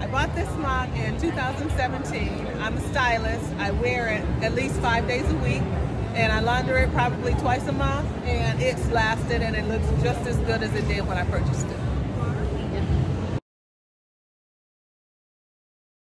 I bought this mug in 2017. I'm a stylist. I wear it at least five days a week and I launder it probably twice a month and it's lasted and it looks just as good as it did when I purchased it.